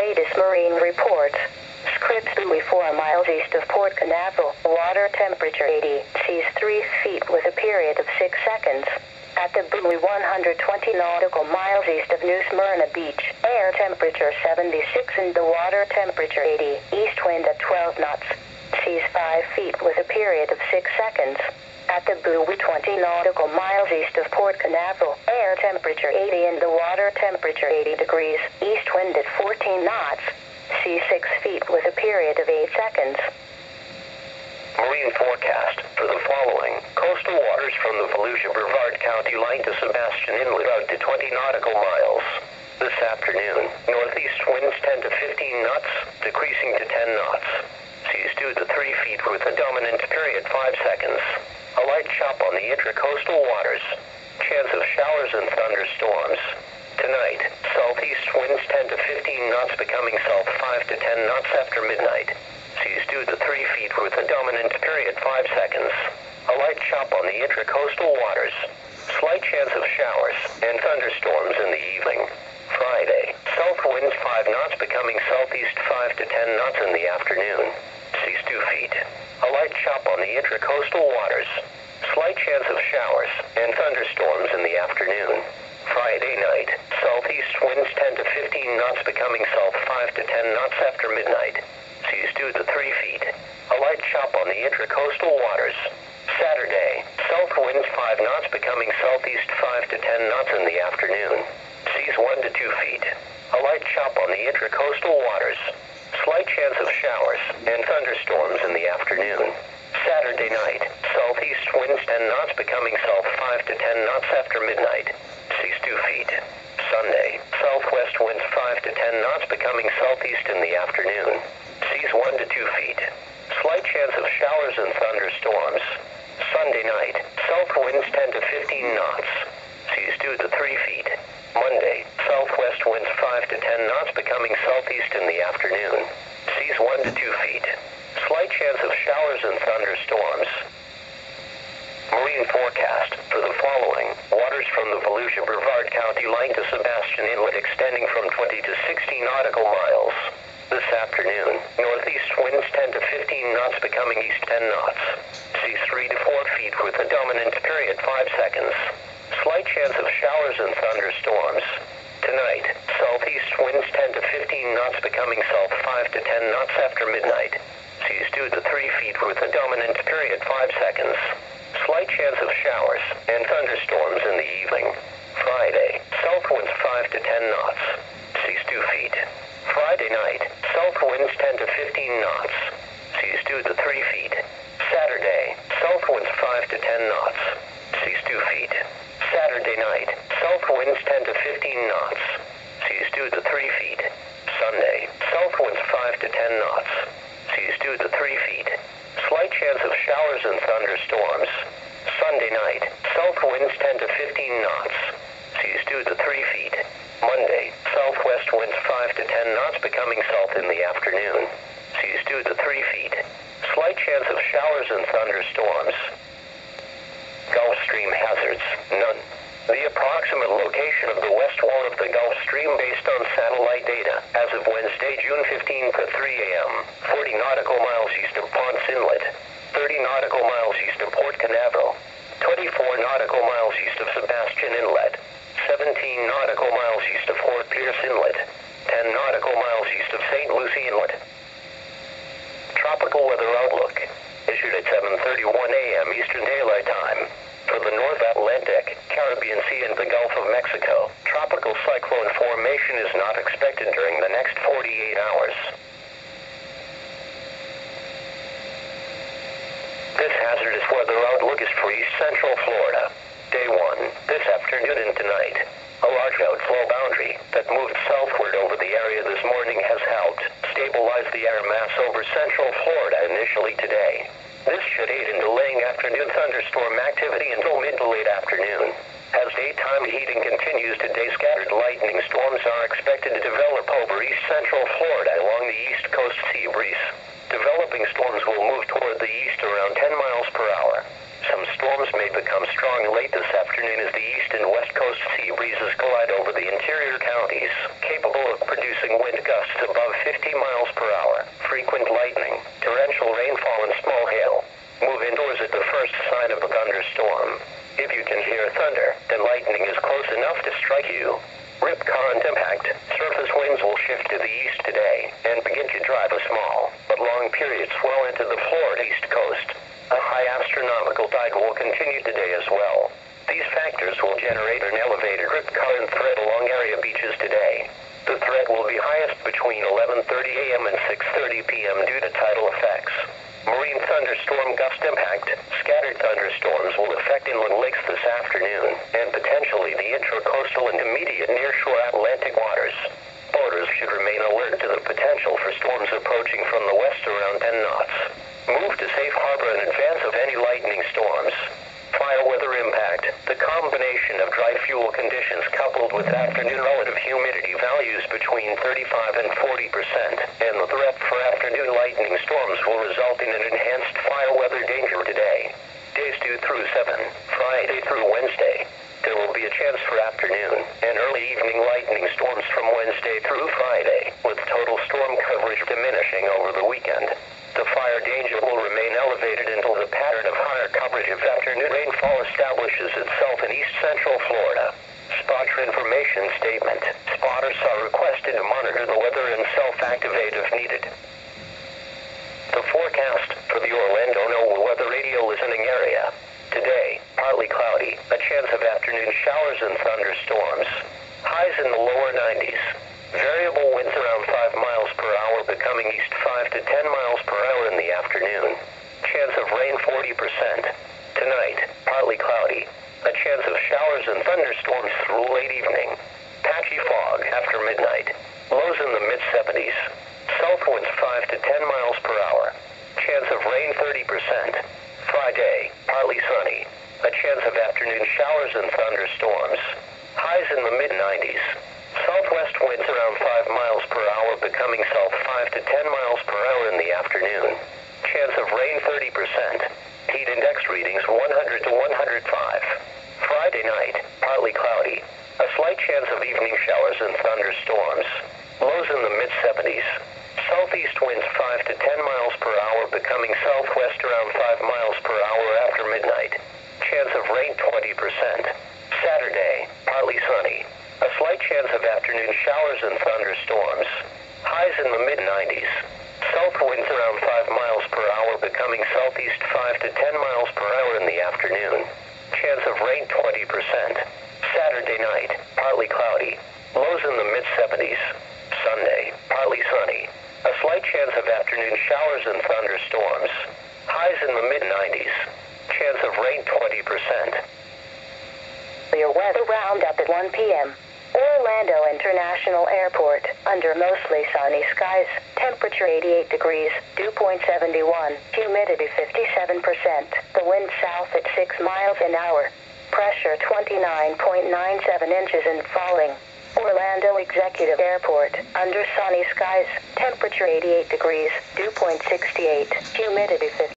Latest marine reports. Scripps buoy 4 miles east of Port Canaveral. Water temperature 80. Seas 3 feet with a period of 6 seconds. At the buoy 120 nautical miles east of New Smyrna Beach. Air temperature 76 and the water temperature 80. East wind at 12 knots. Seas 5 feet with a period of 6 seconds. At the buoy 20 nautical miles east of Port Canaveral. Air temperature 80 and the water temperature 80 degrees. East wind at 14 knots. Sea 6 feet with a period of 8 seconds. Marine forecast for the following. Coastal waters from the Volusia Brevard County line to Sebastian Inlet out to 20 nautical miles. This afternoon, northeast winds 10 to 15 knots, decreasing to 10 knots. Seas 2 to 3 feet with a dominant period 5 seconds. A light chop on the intracoastal waters. Chance of showers and thunderstorms. Tonight, southeast winds 10 to 15 knots becoming south 5 to 10 knots after midnight. Seas 2 to 3 feet with a dominant period 5 seconds. A light chop on the intracoastal waters. Slight chance of showers and thunderstorms in the evening. Friday, south winds 5 knots becoming southeast 5 to 10 knots in the afternoon. Seas 2 feet. A light chop on the intracoastal waters. Slight chance of showers and thunderstorms in the afternoon. Friday night, southeast winds 10 to 15 knots becoming south 5 to 10 knots after midnight. Seas 2 to 3 feet. A light chop on the intracoastal waters. Saturday, south winds 5 knots becoming southeast 5 to 10 knots in the afternoon. Seas 1 to 2 feet. A light chop on the intracoastal waters. Slight chance of showers and thunderstorms in the afternoon. Saturday night, southeast winds 10 knots becoming south 5 to 10 knots after midnight. Seas 2 feet. Sunday, southwest winds 5 to 10 knots becoming southeast in the afternoon. Seas 1 to 2 feet. Slight chance of showers and thunderstorms. Sunday night, south winds 10 to 15 knots. Seas 2 to 3 feet. Monday, southwest winds 5 to 10 knots becoming southeast in the afternoon. Seas 1 to 2 feet. Slight chance of showers and thunderstorms. Marine forecast for the following. Waters from the Volusia Brevard County line to Sebastian Inlet extending from 20 to 60 nautical miles. This afternoon, northeast winds 10 to 15 knots becoming east 10 knots. Seas 3 to 4 feet with a dominant period 5 seconds. Slight chance of showers and thunderstorms. Tonight, southeast winds 10 to 15 knots becoming south 5 to 10 knots after midnight. Seas 2 to 3 feet with a dominant period 5 seconds. Slight chance of showers and thunderstorms in the evening. Friday, south winds 5 to 10 knots. Seas 2 feet. Friday night, south winds 10 to 15 knots. Seas 2 to 3 feet. Saturday, south winds 5 to 10 knots. Seas 2 feet. Saturday night, south winds 10 to 15 knots. Seas 2 to 3 feet. Sunday, south winds 5 to 10 knots. Seas 2 to 3 feet. Slight chance of showers and thunderstorms. Sunday night, south winds 10 to 15 knots. Seas 2 to 3 feet. Monday, southwest winds 5 to 10 knots becoming south in the afternoon. Seas 2 to 3 feet. Slight chance of showers and thunderstorms. Gulf Stream hazards, none. The approximate location of the west wall of the Gulf Stream based on satellite data as of Wednesday, June 15th at 3 a.m., 40 nautical miles east of Ponce Inlet, 30 nautical miles east of Port Canaveral, 24 nautical miles east of Sebastian Inlet, 17 nautical miles east of Fort Pierce Inlet, 10 nautical miles east of St. Lucie Inlet. Tropical weather outlook issued at 7:31 a.m. Eastern Daylight Time. For the North Atlantic, Caribbean Sea, and the Gulf of Mexico, tropical cyclone formation is not expected during the next 48 hours. This hazardous weather outlook is for East Central Florida. Day 1, this afternoon and tonight. A large outflow boundary that moved southward over the area this morning has helped stabilize the air mass over central Florida initially today. This should aid in delaying afternoon thunderstorm activity until mid to late afternoon. As daytime heating continues today, scattered lightning storms are expected to develop over east central Florida along the east coast sea breeze. Developing storms will move toward the east around 10 miles per hour. Some storms may become strong late this afternoon as the east and west coast sea breezes glide over the interior counties, capable of producing wind gusts of above 50 miles per hour, frequent lightning, torrential rainfall, and small hail. Move indoors at the first sign of a thunderstorm. If you can hear thunder, then lightning is close enough to strike you. Rip current impact, surface winds will shift to the east today and begin to drive a small, but long period swell into the Florida east coast. A high astronomical tide will continue today as well. These factors will generate an elevated rip current threat along area beaches today. The threat will be highest between 11:30 a.m. and 6:30 p.m. due to tidal effects. Marine thunderstorm gust impact, scattered thunderstorms will affect inland lakes this afternoon and potentially the intracoastal and immediate nearshore Atlantic waters. Boaters should remain alert to the potential for storms approaching from the west around 10 knots. Move to safe harbor in advance of any lightning storms. Fire weather impact, the combination of dry fuel conditions coupled with afternoon relative humidity values between 35 and 40 percent, and the threat for afternoon lightning storms will result in an enhanced fire weather danger today. Days 2 through 7, Friday through Wednesday. There will be a chance for afternoon and early evening lightning storms from Wednesday through Friday, with total storm coverage diminishing over the weekend. The fire danger will remain elevated until the pattern of higher coverage of afternoon rainfall establishes itself in east central Florida. Spotter information statement. Spotters are requested to monitor the weather and self-activate if needed. The forecast for the Orlando NOAA Weather Radio listening area. Today, partly cloudy, a chance afternoon showers and thunderstorms. Highs in the lower 90s. Variable winds around 5 miles per hour becoming east 5 to 10 miles per hour in the afternoon. Chance of rain 40%. Tonight, partly cloudy. A chance of showers and thunderstorms through late evening. Patchy fog after midnight. Lows in the mid 70s. South winds 5 to 10 miles per hour. Chance of rain 30%. Friday, partly sunny. Chance of afternoon showers and thunderstorms. Highs in the mid 90s. Southwest winds around 5 miles per hour becoming south 5 to 10 miles per hour in the afternoon. Chance of rain 30%. Heat index readings 100 to 105. Friday night, partly cloudy. A slight chance of evening showers and thunderstorms. Lows in the mid 70s. Southeast winds 5 to 10 miles per hour becoming southwest around 5 miles per hour after midnight. Chance of rain 20%. Saturday, partly sunny. A slight chance of afternoon showers and thunderstorms. Highs in the mid 90s. South winds around 5 miles per hour becoming southeast 5 to 10 miles per hour in the afternoon. Chance of rain 20%. Saturday night, partly cloudy. Lows in the mid 70s. Sunday, partly sunny. A slight chance of afternoon showers and thunderstorms. Highs in the mid 90s. Chance of rain 20%. Your weather roundup at 1 p.m. Orlando International Airport, under mostly sunny skies, temperature 88 degrees, dew point 71, humidity 57%, the wind south at 6 miles an hour, pressure 29.97 inches and falling. Orlando Executive Airport, under sunny skies, temperature 88 degrees, dew point 68, humidity 50.